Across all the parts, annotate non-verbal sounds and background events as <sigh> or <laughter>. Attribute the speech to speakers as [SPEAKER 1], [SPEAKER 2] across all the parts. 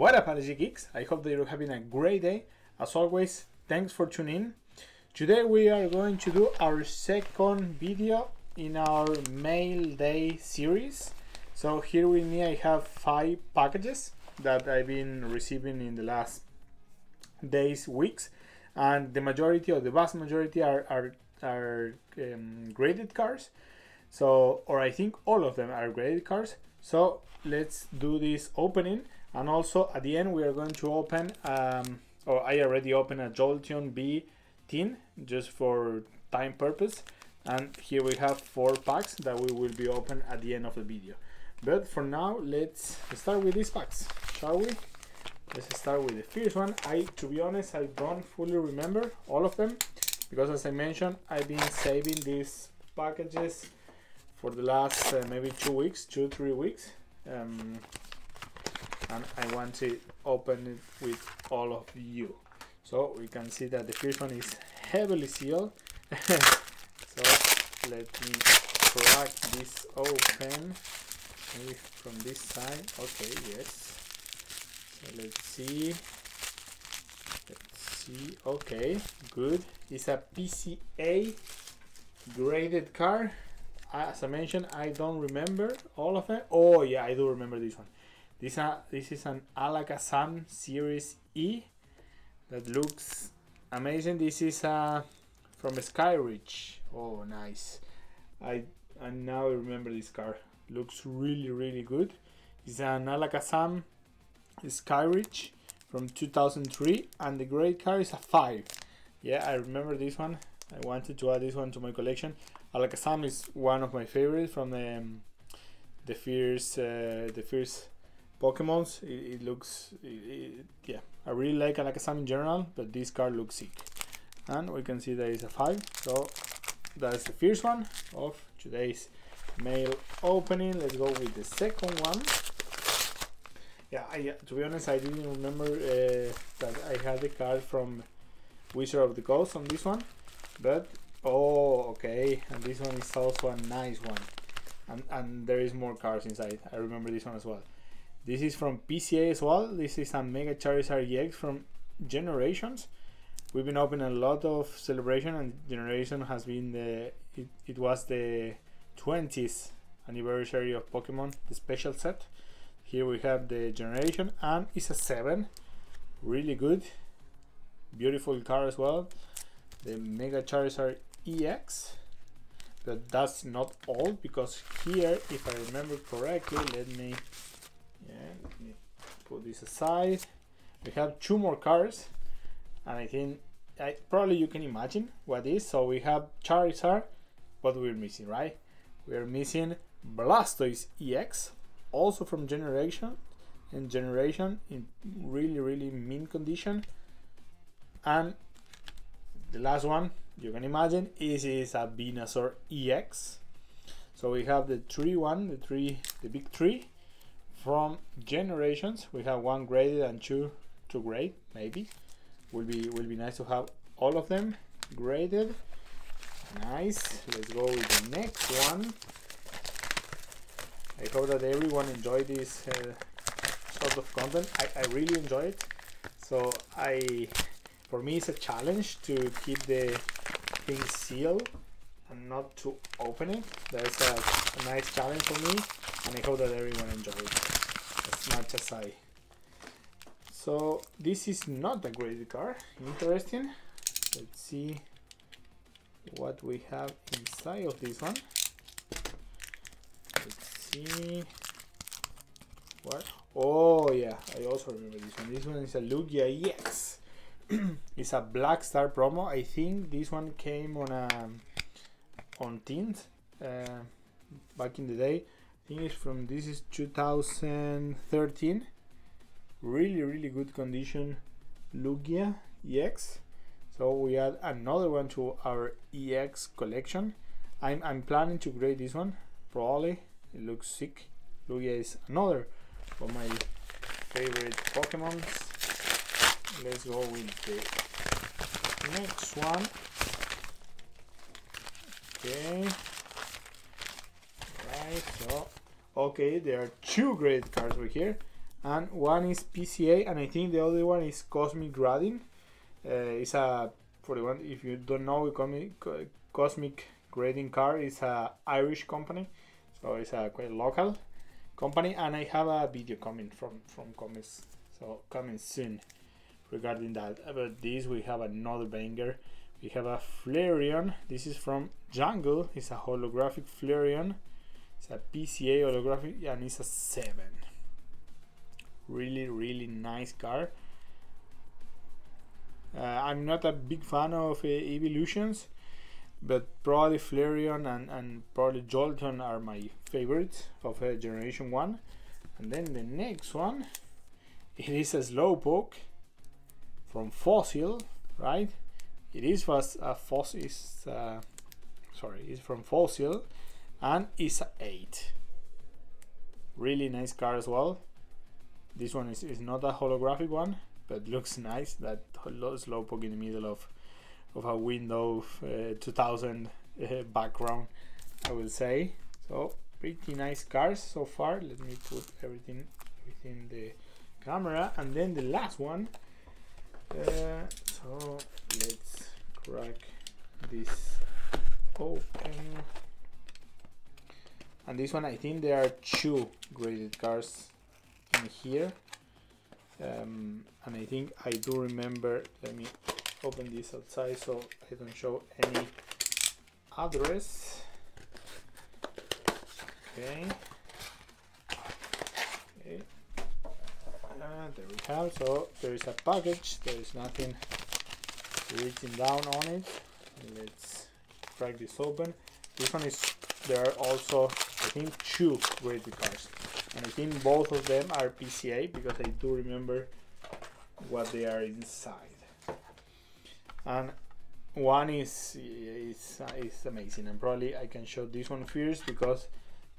[SPEAKER 1] What up, LG Geeks? I hope that you're having a great day. As always, thanks for tuning in. Today we are going to do our second video in our mail day series. So here with me I have five packages that I've been receiving in the last days, weeks, and the majority or the vast majority are are, are um, graded cars. So, or I think all of them are graded cars. So let's do this opening, and also at the end we are going to open. Um, or I already opened a Jolteon V tin just for time purpose, and here we have four packs that we will be open at the end of the video. But for now, let's start with these packs, shall we? Let's start with the first one. I, to be honest, I don't fully remember all of them because, as I mentioned, I've been saving these packages for the last uh, maybe two weeks, two three weeks, um, and I want to open it with all of you. So we can see that the first one is heavily sealed. <laughs> so let me crack this open. From this side. Okay, yes. So let's see. Let's see. Okay, good. It's a PSA graded car. As I mentioned, I don't remember all of them. Oh yeah, I do remember this one. This, uh, this is an Alakazam Series E that looks amazing. This is uh, from Skyridge. Oh, nice. I I now remember this car. Looks really really good. It's an Alakazam Skyridge from 2003, and the grade car is a five. Yeah, I remember this one. I wanted to add this one to my collection. Alakazam is one of my favorites from the um, the first uh, the first Pokemons. It, it looks it, it, yeah. I really like Alakazam in general, but this card looks sick. And we can see that it's a five. So that's the first one of today's mail opening. Let's go with the second one. Yeah, I, to be honest, I didn't remember uh, that I had the card from Wizard of the Coast on this one, but oh, okay, and this one is also a nice one, and and there is more cards inside. I remember this one as well. This is from PSA as well. This is a Mega Charizard EX from Generations. We've been opening a lot of celebration, and Generation has been the it, it was the 20th anniversary of Pokemon, the special set. Here we have the generation, and it's a 7. Really good. Beautiful car as well. The Mega Charizard EX. But that's not all because here, if I remember correctly, let me, yeah, put this aside. We have two more cards, and I think I, probably you can imagine what is. So we have Charizard, what we're missing, right? We're missing Blastoise EX, also from generation and generation in really really mean condition and the last one you can imagine is is a Venusaur EX so we have the three one the three the big three from generations we have one graded and two two grade maybe will be will be nice to have all of them graded nice let's go with the next one I hope that everyone enjoyed this uh, sort of content. I, I really enjoy it. So I, for me, it's a challenge to keep the thing sealed and not to open it. That's a, a nice challenge for me, and I hope that everyone enjoyed. As much as I. So this is not a graded car. Interesting. Let's see what we have inside of this one. Let's see what. Oh yeah i also remember this one. This one is a lugia ex <clears throat> it's a black star promo. I think this one came on a on tint uh, back in the day it's from this is 2013 really really good condition lugia ex so we add another one to our ex collection i'm, I'm planning to grade this one probably it looks sick. Lugia is another of my favorite Pokemons. Let's go with the next one. Okay. Right, so okay, there are two great cards over here. and one is PSA, and I think the other one is Cosmic Grading. Uh, it's a for the one if you don't know, Cosmic Grading Car is a Irish company, so it's a quite local company, and I have a video coming from from Comics, so coming soon regarding that. About this, we have another banger. We have a Flareon. This is from Jungle. It's a holographic Flareon. It's a PSA holographic and it's a 7. Really, really nice car. Uh, I'm not a big fan of uh, Eeveelutions, but probably Flareon and, and probably Jolteon are my favorites of uh, Generation 1. And then the next one, <laughs> it is a Slowpoke from Fossil, right? It is was a fossil. Uh, sorry, it's from Fossil, and a eight. Really nice car as well. This one is, is not a holographic one, but <laughs> looks nice. That slowpoke in the middle of of a window uh, 2000 uh, background, I will say. So pretty nice cars so far. Let me put everything within the camera, and then the last one. Uh, so let's crack this open and this one I think there are two graded cards in here. Um, and I think I do remember let me open this outside so I don't show any address. Okay. Okay. Uh, there we have so there is a package. There is nothing written down on it. Let's crack this open. This one is there are also I think two graded cars and I think both of them are PSA because I do remember what they are inside. And one is is, is amazing. And probably I can show this one first because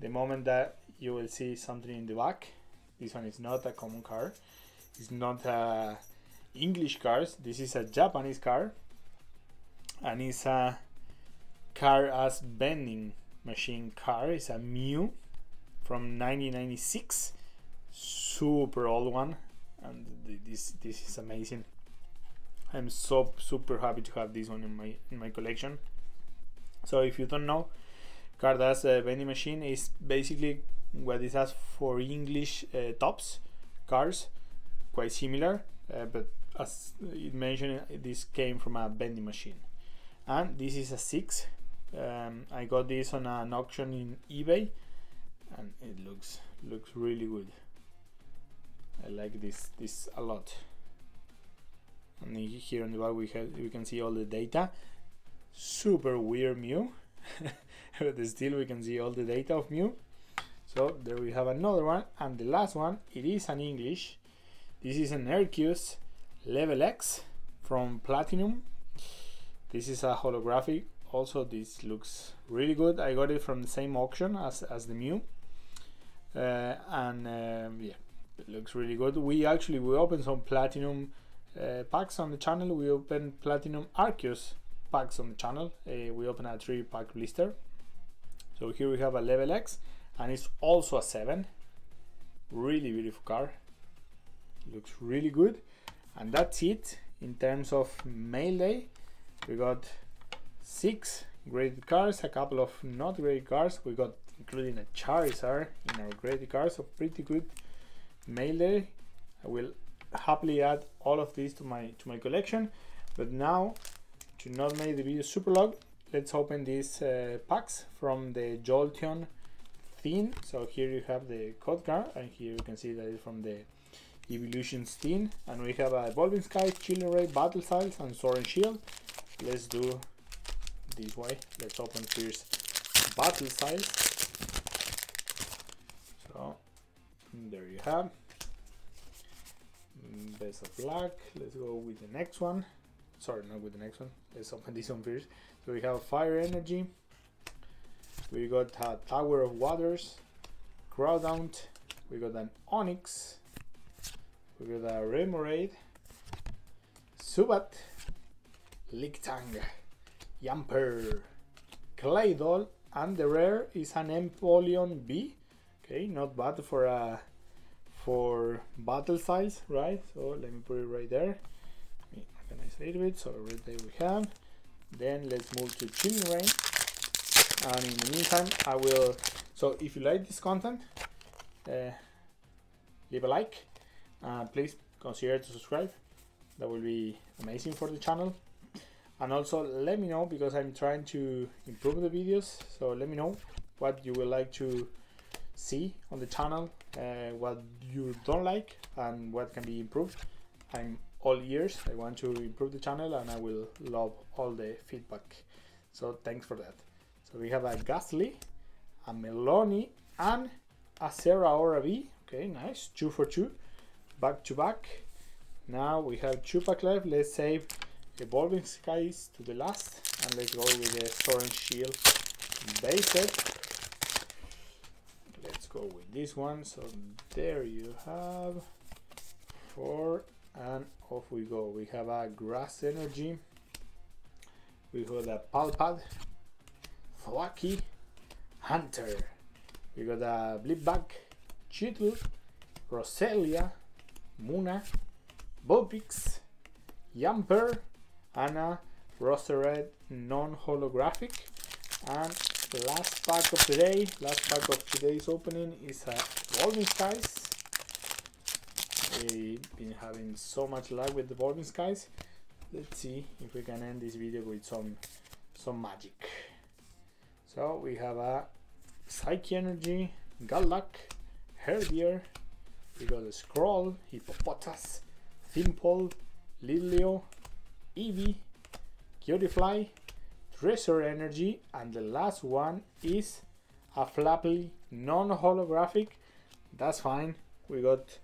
[SPEAKER 1] the moment that you will see something in the back this one is not a common car. It's not a English cars. This is a Japanese car, and it's a Cardass vending machine car. is a Mew from 1996, super old one, and this this is amazing. I'm so super happy to have this one in my in my collection. So if you don't know, Cardass uh, vending machine is basically what it has for English uh, Topps cars, quite similar, uh, but as it mentioned this came from a vending machine and this is a 6 um, I got this on an auction in eBay and it looks looks really good. I like this this a lot. And here on the back we have we can see all the data. Super weird Mew. <laughs> But still we can see all the data of Mew. So there we have another one and the last one it is an English. This is an Arceus level X from Platinum. This is a holographic. Also, this looks really good. I got it from the same auction as, as the Mew. Uh, and um, yeah, it looks really good. We actually we opened some Platinum uh, packs on the channel. We opened Platinum Arceus packs on the channel. Uh, we opened a three pack blister. So here we have a level X and it's also a 7. Really beautiful car. Looks really good and that's it in terms of melee we got six graded cars a couple of not graded cars. We got including a charizard in our graded cars so pretty good day i will happily add all of these to my to my collection. But now to not make the video super long let's open these uh, packs from the jolteon theme. So here you have the code card and here you can see that it's from the Evolution Steen, and we have a Evolving Sky, Chilling Reign, Battle Styles, and Sword & Shield. Let's do this way. Let's open first Battle Styles. So, there you have. Mm, best of luck. Let's go with the next one. Sorry, not with the next one. Let's open <laughs> this one first. So we have Fire Energy. We got a Tower of Waters, Groudon. We got an Onix, we got a Remoraid, Zubat, Lickitung, Yamper, Claydol, and the rare is an Empoleon V. Okay, not bad for a for battle size, right? So let me put it right there. Let me organize a little bit. So right there we have. Then let's move to Chilling Reign. And in the meantime, I will. So if you like this content, uh, leave a like. Uh, please consider to subscribe. That will be amazing for the channel. And also let me know because I'm trying to improve the videos. So let me know what you would like to see on the channel, uh, what you don't like, and what can be improved. I'm all ears. I want to improve the channel, and I will love all the feedback. So thanks for that. So we have a Gastly a Melony, and a Aura V. Okay, nice. Two for two. Back to back. Now we have pack left. Let's save Evolving Skies to the last. And let's go with the Sword & Shield base Let's go with this one. So there you have four and off we go. We have a grass energy. We got a palpad Thwackey hunter. We got a blipbug Chittle, Roselia Munna Vulpix Yamper and a Roserade non-holographic. And last pack of today last pack of today's opening is a evolving skies. We've been having so much luck with the evolving skies. Let's see if we can end this video with some some magic. So we have a psyche energy Galak, herdier we got a scroll hippopotas thimple lilio eevee Fly treasure energy and the last one is a Flapple non-holographic. That's fine. We got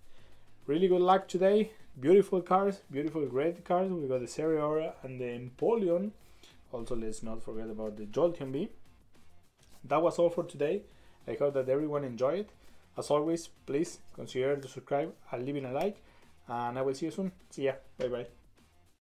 [SPEAKER 1] really good luck today. Beautiful cards beautiful great cards we got the Seriora and the Empoleon. Also let's not forget about the Jolteon V. That was all for today. I hope that everyone enjoyed as always please consider to subscribe and leaving a like and I will see you soon. See ya. Bye bye